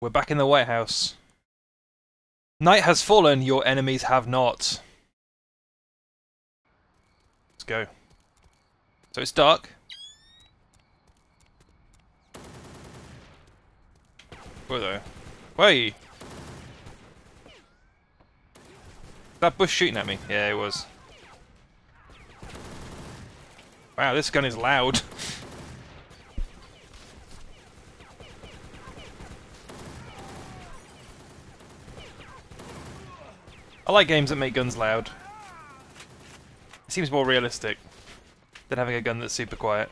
We're back in the White House. Night has fallen, your enemies have not. Let's go. So it's dark. Where though? Where are you? That bush shooting at me? Yeah, it was. Wow, this gun is loud. I like games that make guns loud. It seems more realistic than having a gun that's super quiet.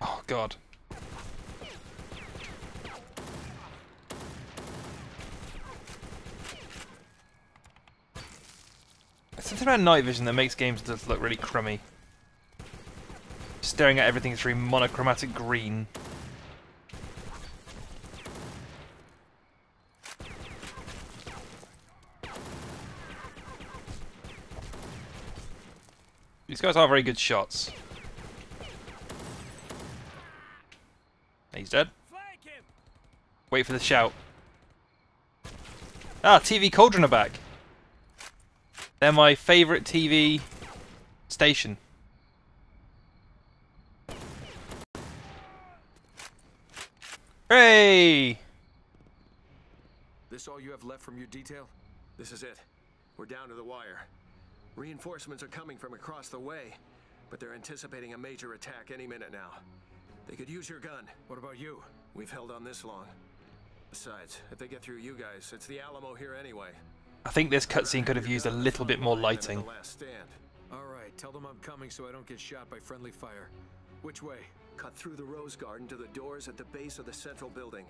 Oh god. something about night vision that makes games just look really crummy. Staring at everything through monochromatic green. These guys are very good shots. He's dead. Wait for the shout. Ah, TV Cauldron are back. They're my favourite TV station. Hey! This all you have left from your detail? This is it. We're down to the wire. Reinforcements are coming from across the way, but they're anticipating a major attack any minute now. They could use your gun. What about you? We've held on this long. Besides, if they get through you guys, it's the Alamo here anyway. I think this cutscene could have used a little bit more lighting. Alright, tell them I'm coming so I don't get shot by friendly fire. Which way? Cut through the rose garden to the doors at the base of the central building.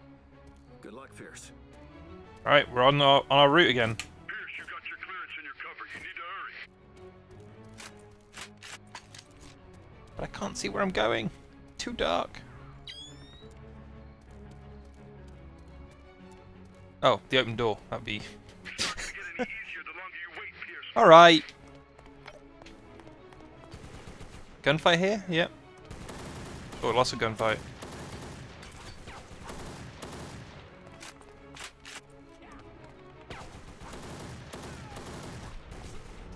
Good luck, Pierce. Alright, we're on our, on our route again. I can't see where I'm going. Too dark. Oh, the open door. That'd be Alright. Gunfight here? Yep. Oh, lots of gunfight.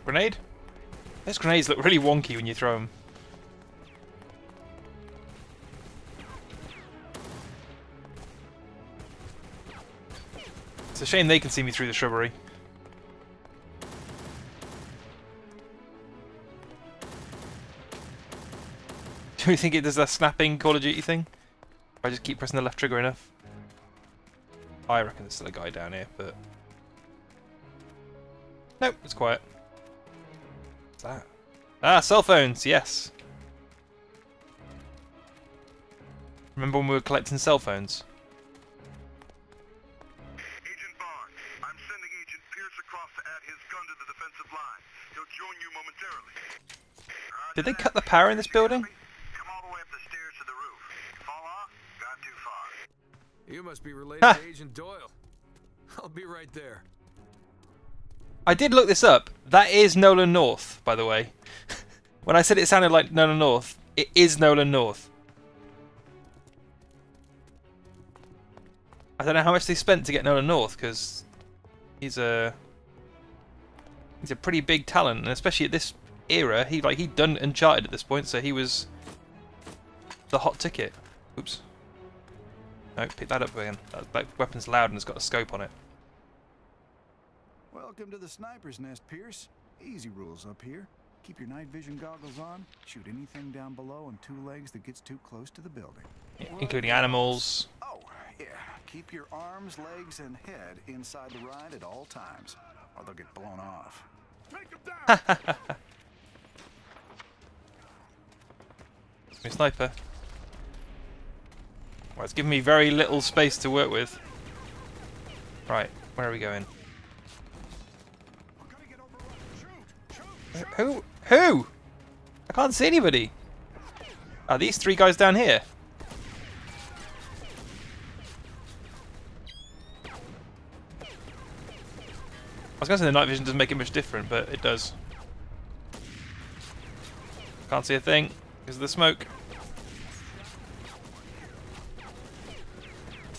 Grenade? Those grenades look really wonky when you throw them. Shame they can see me through the shrubbery. Do you think it does that snapping Call of Duty thing? If I just keep pressing the left trigger enough? I reckon there's still a guy down here, but... Nope, it's quiet. What's that? Ah, cell phones, yes! Remember when we were collecting cell phones? Did they cut the power in this building? You must be related to Agent Doyle. I'll be right there. I did look this up. That is Nolan North, by the way. when I said it sounded like Nolan North, it is Nolan North. I don't know how much they spent to get Nolan North, because he's a he's a pretty big talent, and especially at this era, he like he'd done Uncharted at this point, so he was the hot ticket. Oops. No, pick that up again. That, that weapon's loud and it's got a scope on it. Welcome to the sniper's nest, Pierce. Easy rules up here. Keep your night vision goggles on, shoot anything down below on two legs that gets too close to the building. Yeah, including animals. Oh, yeah. Keep your arms, legs, and head inside the ride at all times, or they'll get blown off. Take them down! my sniper. Well, it's giving me very little space to work with. Right, where are we going? Who? Who? I can't see anybody. Are these three guys down here? I was going to say the night vision doesn't make it much different, but it does. Can't see a thing because of the smoke.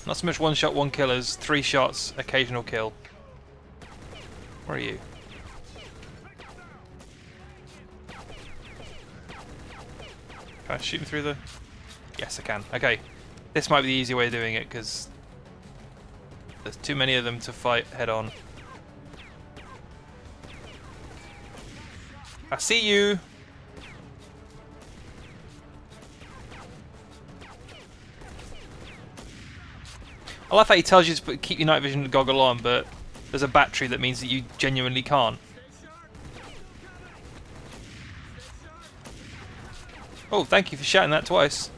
Not so much one shot, one kill as three shots, occasional kill. Where are you? Can I shoot him through the... Yes, I can. Okay. This might be the easy way of doing it because there's too many of them to fight head on. I see you! Oh, I love how he tells you to put, keep your night vision goggle on, but there's a battery that means that you genuinely can't. Oh, thank you for shouting that twice.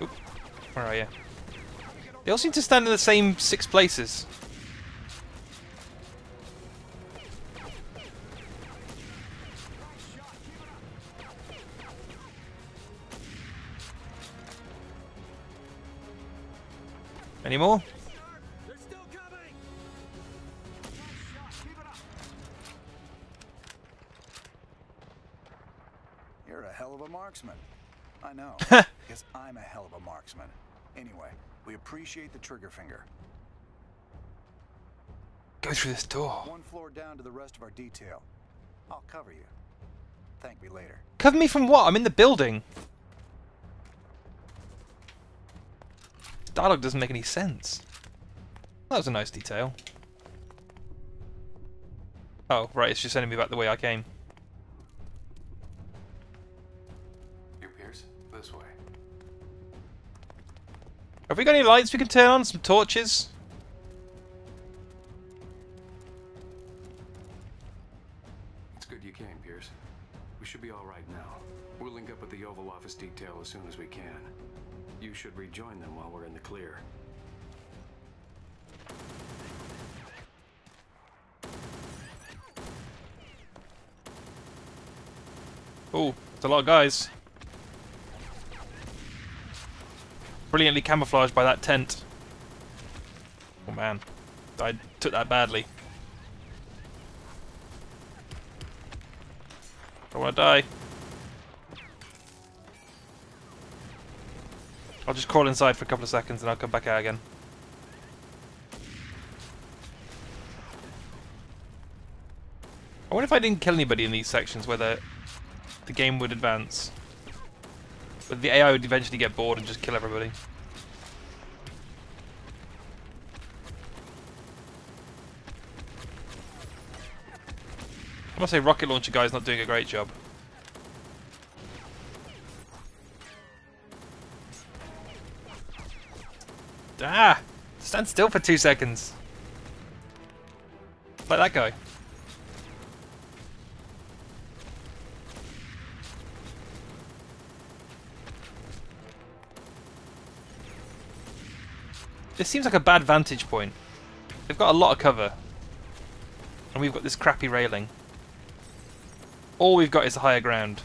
Oop. Where are you? They all seem to stand in the same six places. Any more? They're still coming! You're a hell of a marksman. I know. because I'm a hell of a marksman. Anyway, we appreciate the trigger finger. Go through this door. One floor down to the rest of our detail. I'll cover you. Thank me later. Cover me from what? I'm in the building. Dialogue doesn't make any sense. That was a nice detail. Oh, right, it's just sending me back the way I came. Here, Pierce. This way. Have we got any lights we can turn on? Some torches? It's good you came, Pierce. We should be all right now. We'll link up with the Oval Office detail as soon as we can. You should rejoin them while we're in the clear. Oh, it's a lot of guys. Brilliantly camouflaged by that tent. Oh man, I took that badly. I want to die. I'll just crawl inside for a couple of seconds and I'll come back out again. I wonder if I didn't kill anybody in these sections, whether the game would advance. But the AI would eventually get bored and just kill everybody. I must say Rocket Launcher guy's not doing a great job. Ah! Stand still for two seconds. Like that guy. This seems like a bad vantage point. They've got a lot of cover. And we've got this crappy railing. All we've got is higher ground.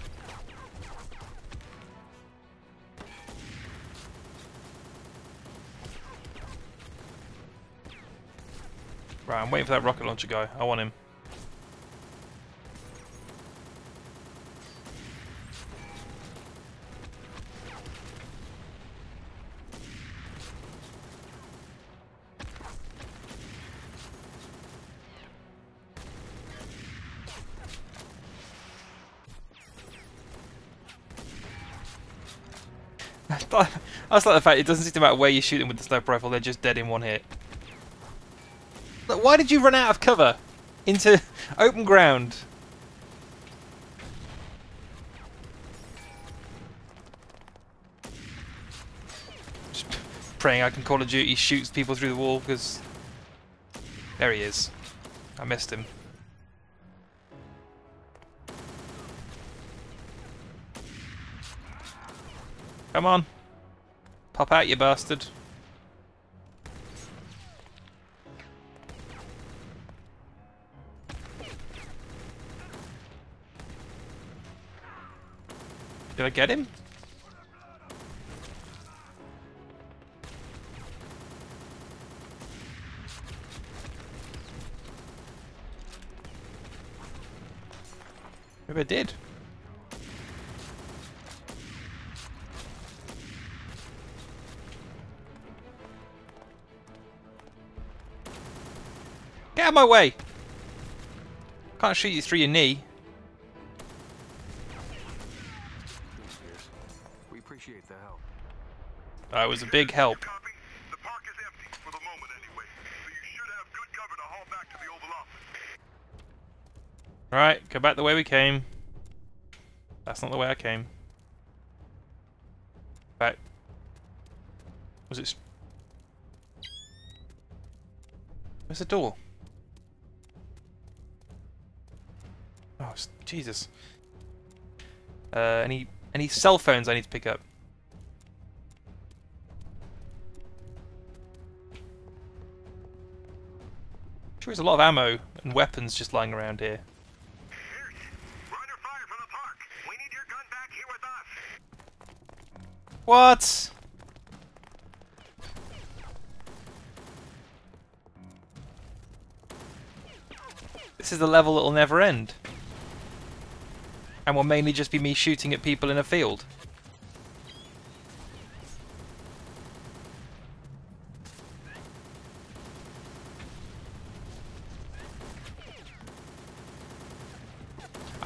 Right, I'm waiting for that rocket launcher guy. I want him. I just like the fact it doesn't seem to matter where you shoot them with the sniper rifle, they're just dead in one hit. Why did you run out of cover? Into open ground. Praying I can Call of Duty shoots people through the wall because... There he is. I missed him. Come on. Pop out, you bastard. Did I get him? Maybe I did. Get out of my way! Can't shoot you through your knee. Back was a big help. Alright, go back the way we came. That's not the way I came. Back. Was it... Where's the door? Oh, Jesus. Uh, any any cell phones I need to pick up? Sure, there's a lot of ammo and weapons just lying around here. Here. What? This is the level that will never end. And will mainly just be me shooting at people in a field.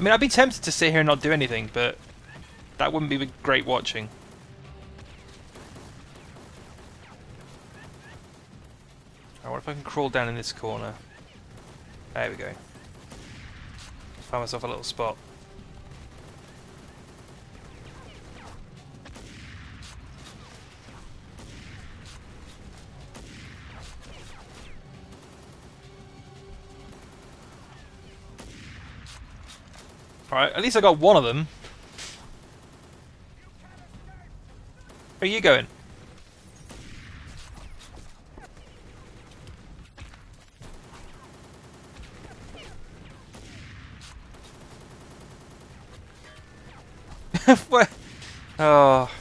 Mean, I'd be tempted to sit here and not do anything, but that wouldn't be great watching. Alright, what if I can crawl down in this corner? There we go. Find myself a little spot. Alright, at least I got one of them. Where are you going? Where? Oh.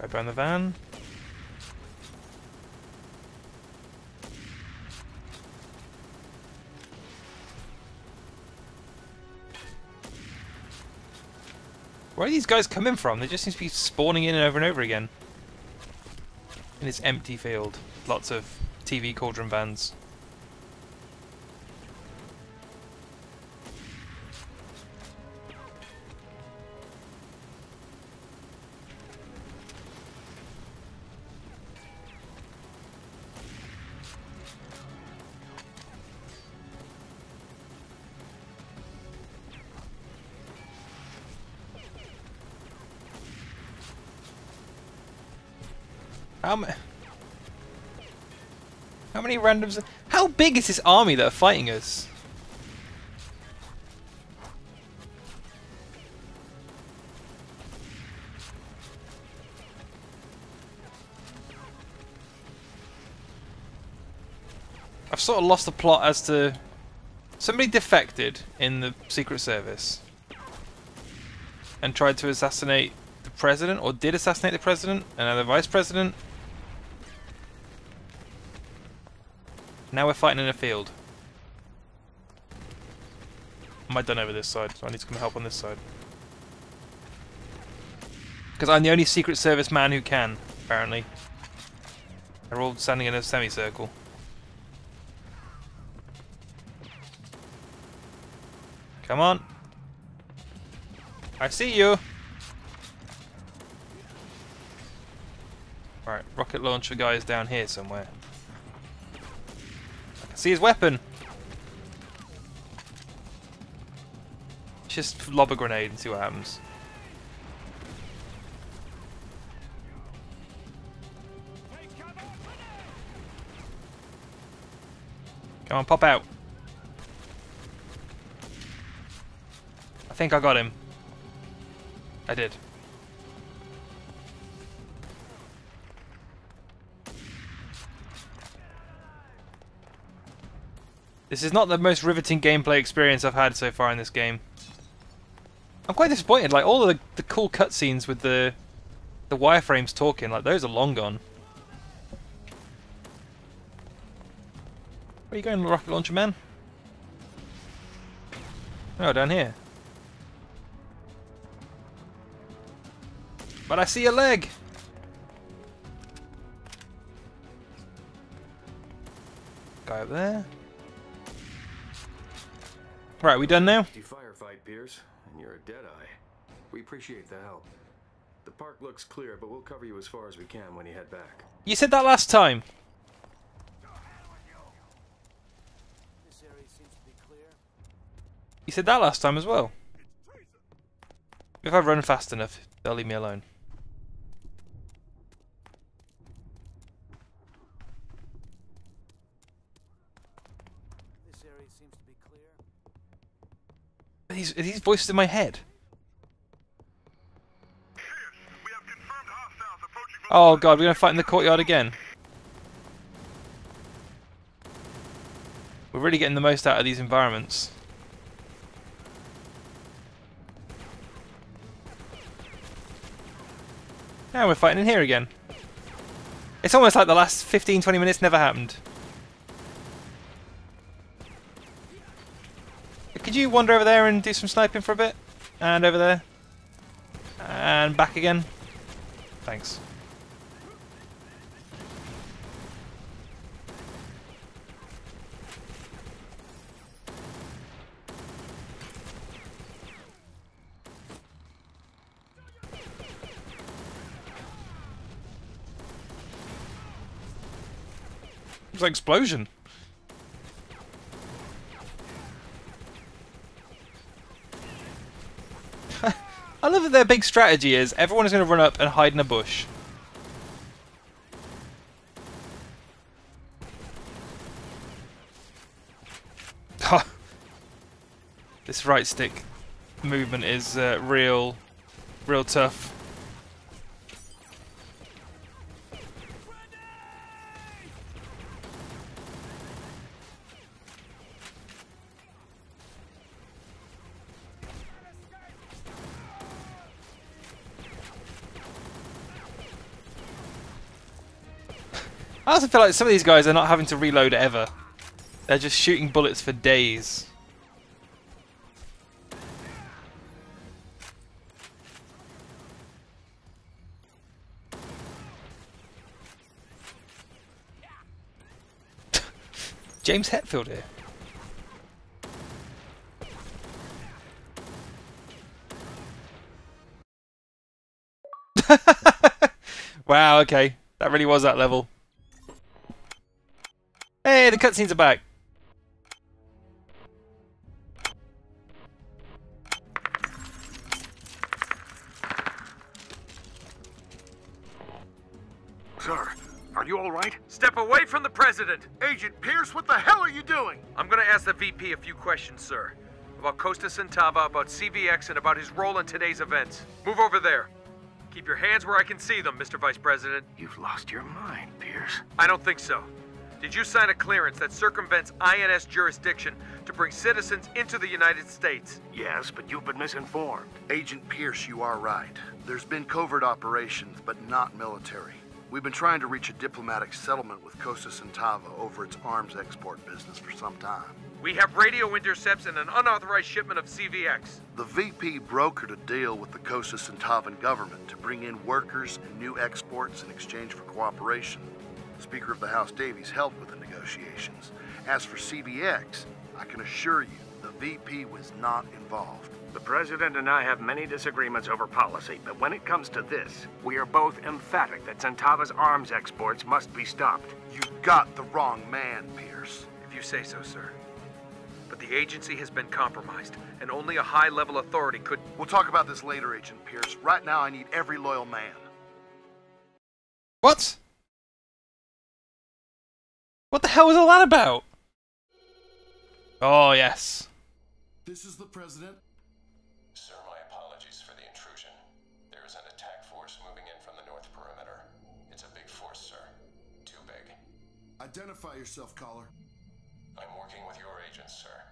Go burn the van. These guys coming from? They just seem to be spawning in over and over again. In this empty field. Lots of TV cauldron vans. How many? How many randoms? How big is this army that are fighting us? I've sort of lost the plot as to somebody defected in the Secret Service and tried to assassinate the president, or did assassinate the president and now the vice president. Now we're fighting in a field. Am I done over this side? So I need to come help on this side. Because I'm the only Secret Service man who can, apparently. They're all standing in a semicircle. Come on. I see you. Right, rocket launcher guy is down here somewhere. See his weapon. Just lob a grenade and see what happens. Come on, pop out. I think I got him. I did. This is not the most riveting gameplay experience I've had so far in this game. I'm quite disappointed. Like all of the, the cool cutscenes with the the wireframes talking, like those are long gone. Where are you going, rocket launcher man? Oh, down here. But I see a leg! Guy up there. Right, we done now? Empty firefight, Pierce, and you're a deadeye. We appreciate the help. The park looks clear, but we'll cover you as far as we can when you head back. You said that last time. This area seems to be clear. You said that last time as well. If I run fast enough, they'll leave me alone. This area seems to be clear. Are these, are these voices in my head? Oh god, we're gonna fight in the courtyard again. We're really getting the most out of these environments. Now we're fighting in here again. It's almost like the last 15-20 minutes never happened. Could you wander over there and do some sniping for a bit? And over there. And back again. Thanks. It's like explosion. I love that their big strategy is everyone is going to run up and hide in a bush. this right stick movement is uh, real, real tough. Feel like some of these guys are not having to reload ever. They're just shooting bullets for days. James Hetfield here. wow, okay. That really was that level. Hey, the cutscenes are back. Sir, are you all right? Step away from the president! Agent Pierce, what the hell are you doing? I'm gonna ask the VP a few questions, sir. About Costa Centava, about CVX, and about his role in today's events. Move over there. Keep your hands where I can see them, Mr. Vice President. You've lost your mind, Pierce. I don't think so. Did you sign a clearance that circumvents INS jurisdiction to bring citizens into the United States? Yes, but you've been misinformed. Agent Pierce, you are right. There's been covert operations, but not military. We've been trying to reach a diplomatic settlement with Costa Centava over its arms export business for some time. We have radio intercepts and an unauthorized shipment of CVX. The VP brokered a deal with the Costa Centavan government to bring in workers and new exports in exchange for cooperation. Speaker of the House Davies helped with the negotiations. As for CVX, I can assure you the VP was not involved. The President and I have many disagreements over policy, but when it comes to this, we are both emphatic that Centava's arms exports must be stopped. You got the wrong man, Pierce. If you say so, sir. But the agency has been compromised, and only a high level authority could. We'll talk about this later, Agent Pierce. Right now, I need every loyal man. What? What the hell was all that about? Oh, yes. This is the President. Sir, my apologies for the intrusion. There is an attack force moving in from the north perimeter. It's a big force, sir. Too big. Identify yourself, caller. I'm working with your agents, sir.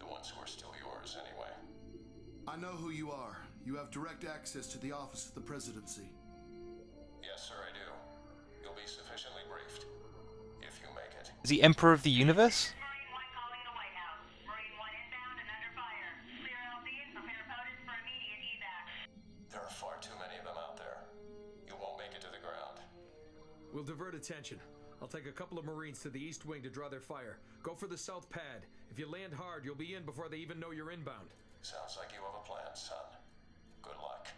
The ones who are still yours, anyway. I know who you are. You have direct access to the office of the presidency. Yes, sir, I do. Is he Emperor of the Universe? Marine 1 calling the White House. Marine 1 inbound and under fire. Clear LZ and prepare POTUS for immediate evac. There are far too many of them out there. You won't make it to the ground. We'll divert attention. I'll take a couple of Marines to the east wing to draw their fire. Go for the south pad. If you land hard, you'll be in before they even know you're inbound. Sounds like you have a plan, son. Good luck.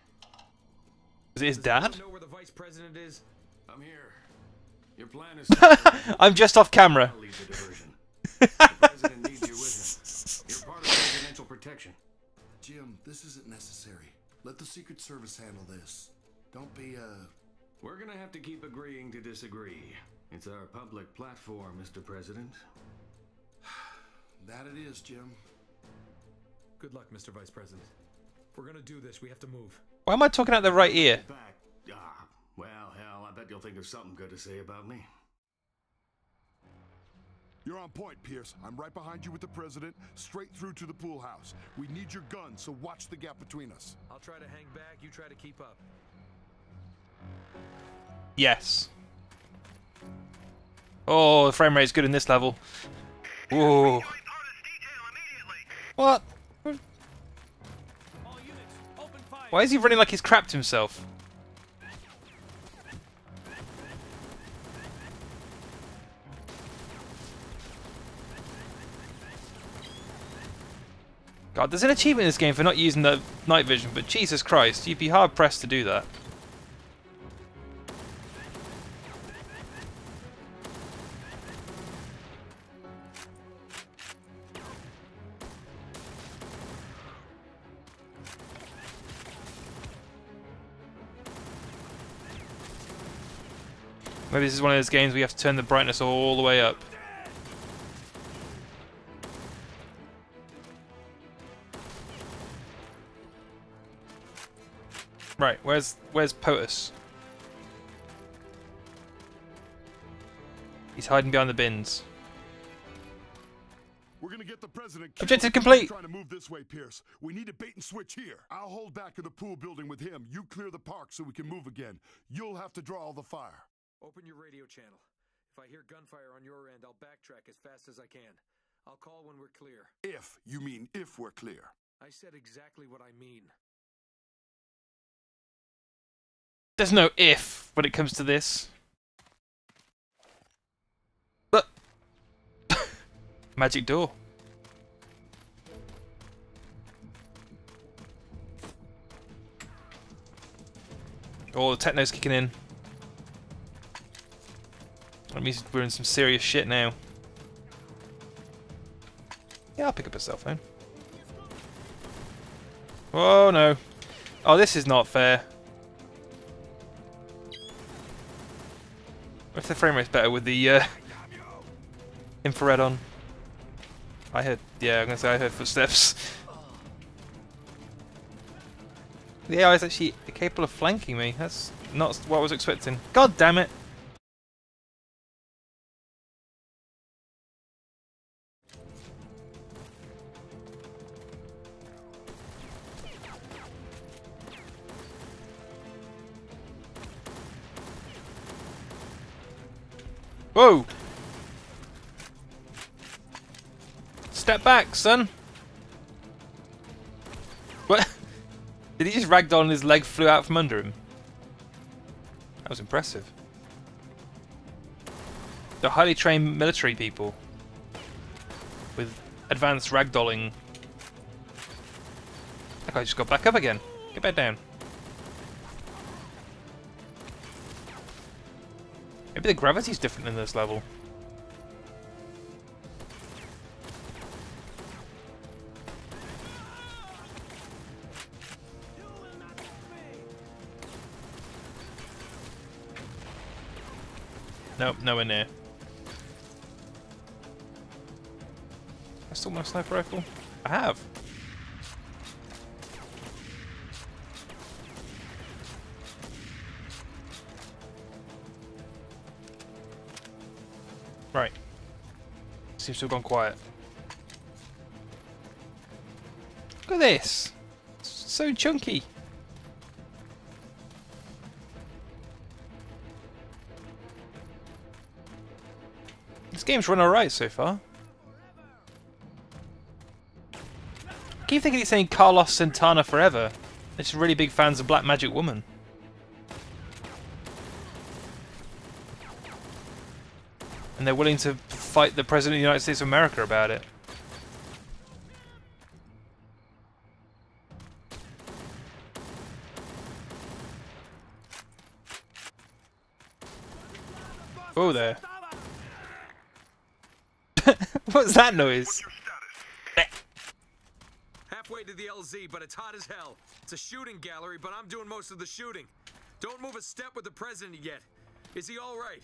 Is it his dad? anyone know where the vice president is? I'm here. Your plan is. I'm just off camera. I'll lead the diversion. the president needs you with him. Part of presidential protection. Jim, this isn't necessary. Let the Secret Service handle this. Don't be, uh. We're gonna have to keep agreeing to disagree. It's our public platform, Mr. President. That it is, Jim. Good luck, Mr. Vice President. If we're gonna do this, we have to move. Why am I talking out the right ear? Back. Ah, well, hell, I bet you'll think of something good to say about me. You're on point, Pierce. I'm right behind you with the president, straight through to the pool house. We need your gun, so watch the gap between us. I'll try to hang back, you try to keep up. Yes. Oh, the frame rate's good in this level. Whoa. What? Why is he running like he's crapped himself? God, there's an achievement in this game for not using the night vision, but Jesus Christ, you'd be hard pressed to do that. Maybe this is one of those games where you have to turn the brightness all the way up. Right, where's where's POTUS? He's hiding behind the bins. We're gonna get the president. killed. Objective complete. Trying to move this way, Pierce. We need to bait and switch here. I'll hold back in the pool building with him. You clear the park so we can move again. You'll have to draw all the fire. Open your radio channel. If I hear gunfire on your end, I'll backtrack as fast as I can. I'll call when we're clear. If you mean if we're clear. I said exactly what I mean. There's no if when it comes to this. But magic door. Oh, the techno's kicking in. That means we're in some serious shit now. Yeah, I'll pick up a cell phone. Oh no. Oh, this is not fair. If the frame rate's better with the uh, infrared on? I heard, yeah, I'm gonna say I heard footsteps. The AI is actually capable of flanking me. That's not what I was expecting. God damn it! Whoa! Step back, son! What? Did he just ragdoll and his leg flew out from under him? That was impressive. They're highly trained military people with advanced ragdolling. That guy just got back up again. Get back down. Maybe the gravity's different in this level. Nope, nowhere near. I still my sniper rifle? I have. Seems to have gone quiet. Look at this! It's so chunky! This game's run alright so far. I keep thinking he's saying Carlos Santana forever. They're just really big fans of Black Magic Woman. And they're willing to fight the President of the United States of America about it. Oh there. What's that noise? Halfway to the LZ, but it's hot as hell. It's a shooting gallery, but I'm doing most of the shooting. Don't move a step with the president yet. Is he all right?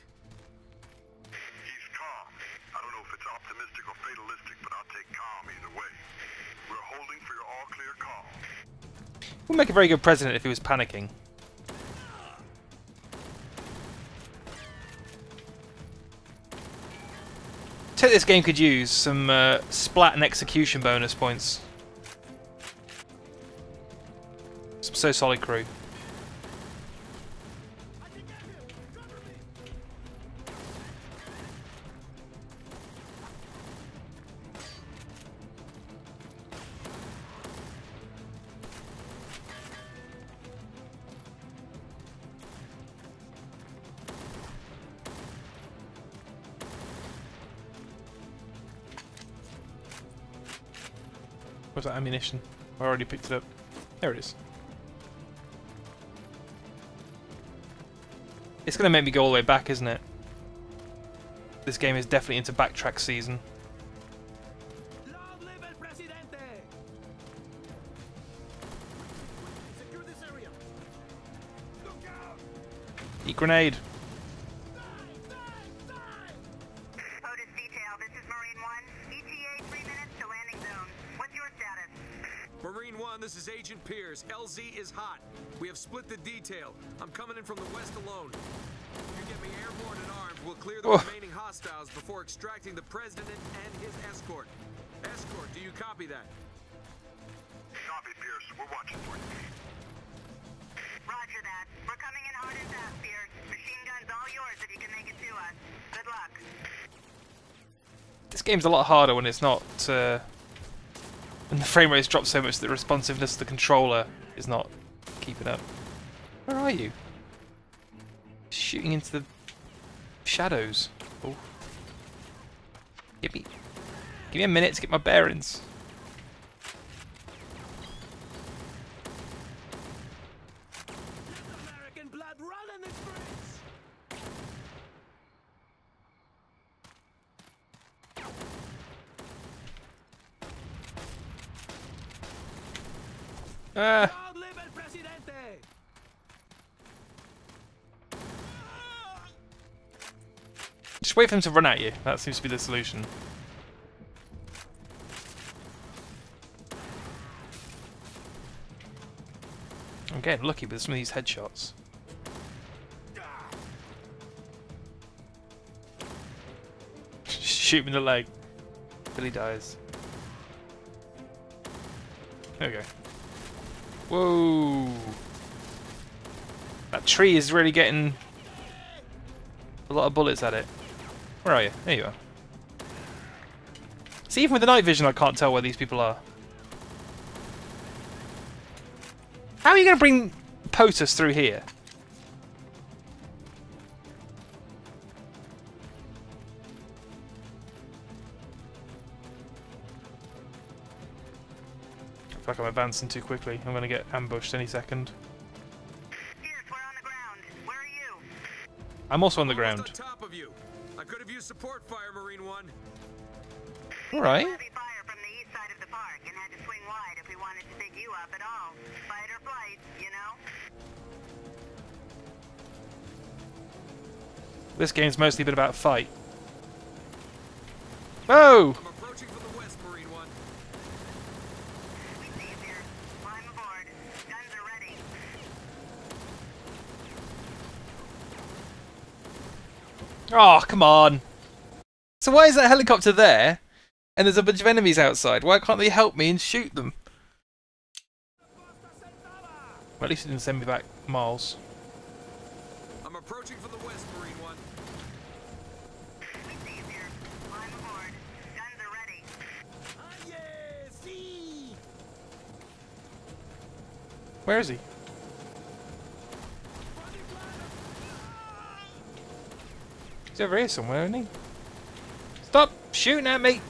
Holding for your all-clear call. Would make a very good president if he was panicking. Take this game could use some uh, splat and execution bonus points. So solid crew. Ammunition? I already picked it up. There it is. It's going to make me go all the way back, isn't it? This game is definitely into backtrack season. Eat grenade. Marine 1, this is Agent Pierce. LZ is hot. We have split the detail. I'm coming in from the west alone. If you get me airborne and armed, we'll clear the Oh. remaining hostiles before extracting the president and his escort. Escort, do you copy that? Copy, Pierce. We're watching for you. Roger that. We're coming in hard and fast, Pierce. Machine gun's all yours if you can make it to us. Good luck. This game's a lot harder when it's not... Uh, when the frame rate's dropped so much that the responsiveness of the controller is not keeping up. Where are you? Shooting into the shadows. Oh. Give me, give me a minute to get my bearings. American blood running the streets. Ah, just wait for them to run at you. That seems to be the solution. I'm getting lucky with some of these headshots. Shoot him in the leg. Till he dies. There we go. Whoa! That tree is really getting a lot of bullets at it. Where are you? There you are. See, even with the night vision, I can't tell where these people are. How are you going to bring POTUS through here? Like I'm advancing too quickly. I'm going to get ambushed any second. Pierce, we're on the ground. Where are you? I'm also on the ground. on top of you. I could have used support fire, Marine 1. Alright. Heavy fire from the east side of the Oh, come on. So why is that helicopter there? And there's a bunch of enemies outside. Why can't they help me and shoot them? Well, at least it didn't send me back miles. I'm approaching from the west, Marine One. Where is he? He's over here somewhere, isn't he? Stop shooting at me!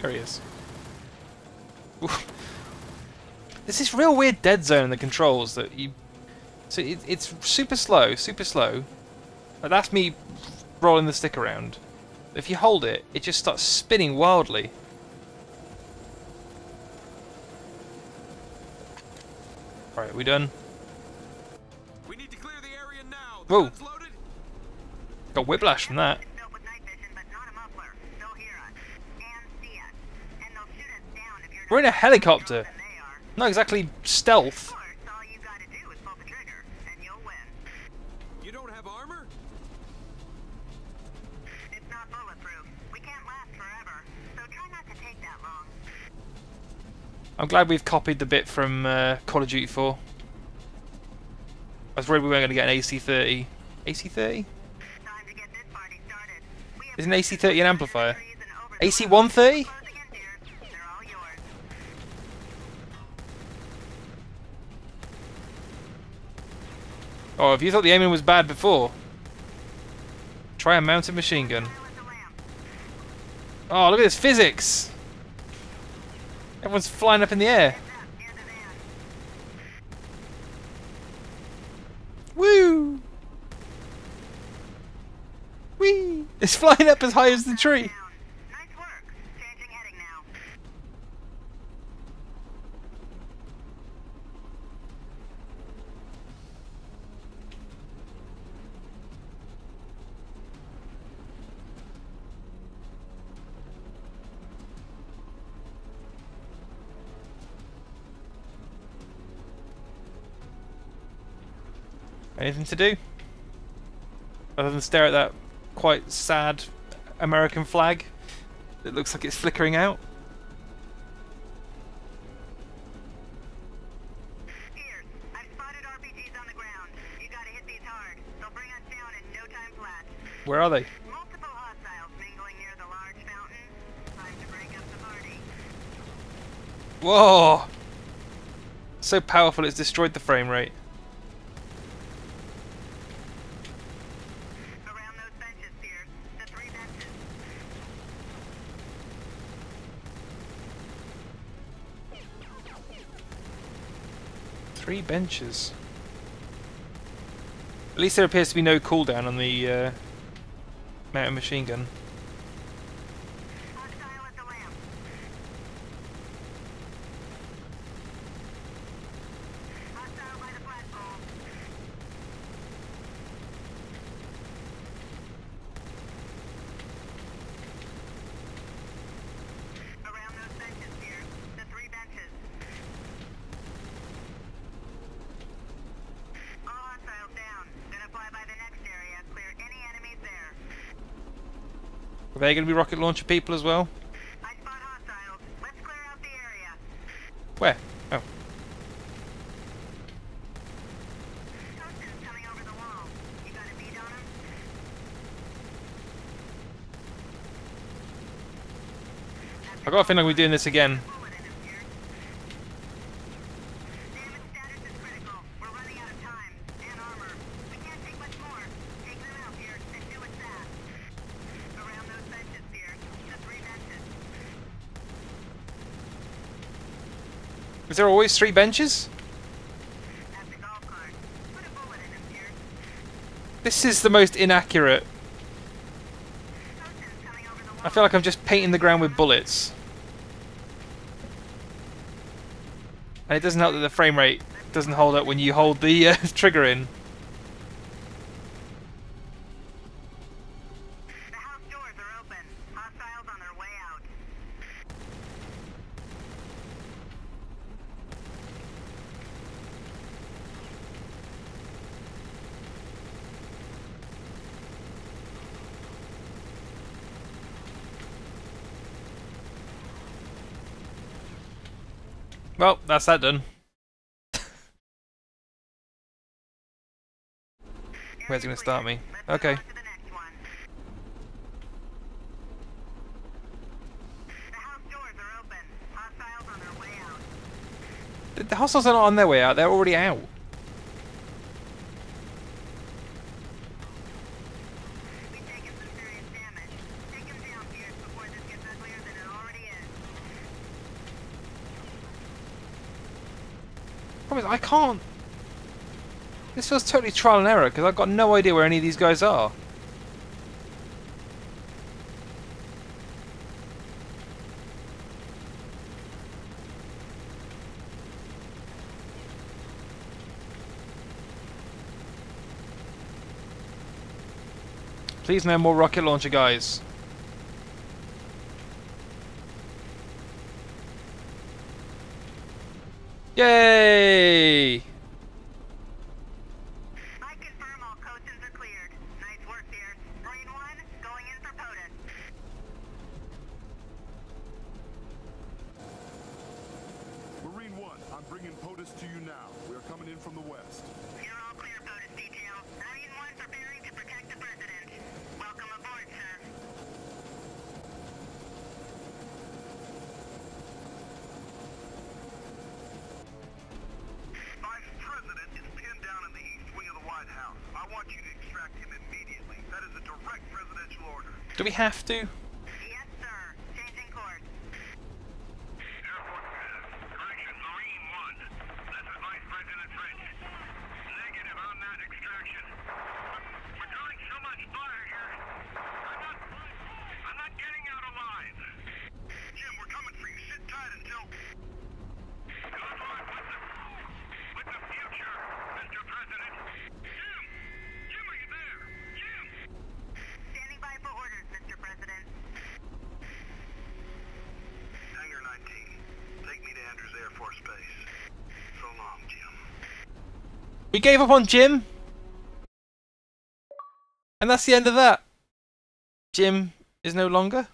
There he is. There's this real weird dead zone in the controls that you. So it, it's super slow, super slow. But that's me rolling the stick around. If you hold it, it just starts spinning wildly. Alright, we done? We need to clear the area now. Whoa. Loaded? Got whiplash from that. Built with night vision, but not a muffler. They'll hear us and see us, and they'll shoot us down if you're We're in a helicopter. Than. Not exactly stealth. Of course, all you do is pull the trigger, and you'll win. You don't have armor? It's not bulletproof. We can't last forever, so try not to take that long. I'm glad we've copied the bit from uh, Call of Duty 4. I was worried we weren't going to get an AC-30. AC-30? Time to get this party started. We have Isn't AC-30 an amplifier? trees and over AC-130? closing in, dears. They're all yours. Oh, if you thought the aiming was bad before, try a mounted machine gun. Oh, look at this physics! Everyone's flying up in the air. Woo! Whee! It's flying up as high as the tree. Anything to do? Other than stare at that quite sad American flag that looks like it's flickering out. Pierce, I've spotted RPGs on the ground. You gotta hit these hard. They'll bring us down in no time flat. Where are they? Multiple hostiles mingling near the large fountain. Time to break up the party. Whoa! So powerful it's destroyed the frame rate. Around those benches, Pierce. The three benches. Three benches. At least there appears to be no cooldown on the uh, mounted machine gun. Hostile at the lamp. Hostile by the flagpole. Around those benches, Pierce. The three benches. All hostiles down. Gonna fly by the next area. Clear any enemies there. Are they going to be rocket launcher people as well? Where? Oh. I got a feeling we're doing this again. Bullet in him, Pierce. Damage status is critical. We're running out of time. And armor. We can't take much more. Take them out, Pierce, and do it fast. Around those benches, Pierce. The three benches. Is there always three benches? This is the most inaccurate. I feel like I'm just painting the ground with bullets. And it doesn't help that the frame rate doesn't hold up when you hold the uh, trigger in. The house doors are open. Hostiles on their way out. Well, that's that done. Where's he gonna start me? Okay. The, hostiles are not on their way out, they're already out. Problem is, I can't. This feels totally trial and error because I've got no idea where any of these guys are. Please no more rocket launcher guys. Yay! I confirm all coastings are cleared. Nice work, Pierce. Marine 1, going in for POTUS. Marine 1, I'm bringing POTUS to you now. We are coming in from the west. You're all clear, POTUS detail. Marine 1 preparing to protect the President. Welcome aboard, sir. Vice President is pinned down in the east wing of the White House. I want you to extract him immediately. That is a direct presidential order. Do we have to? Yes, sir. Changing course. Air Force Command. Correction, Marine 1. This is Vice President French. Negative on that extraction. We're drawing so much fire here. I'm not... I'm not getting out alive. Jim, we're coming for you. Sit tight until... Good luck with the... with the future, Mr. President. Jim! Jim, are you there? Jim! Standing by for orders, Mr. President. Hangar 19. Take me to Andrews Air Force Base. So long, Jim. We gave up on Jim. And that's the end of that. Jim is no longer.